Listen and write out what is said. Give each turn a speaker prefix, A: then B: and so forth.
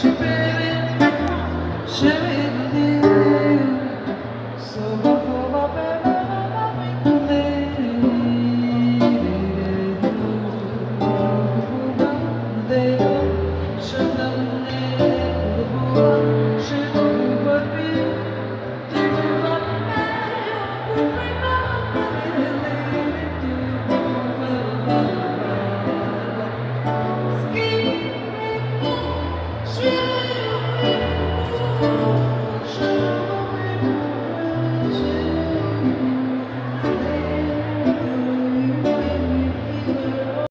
A: Should be, the.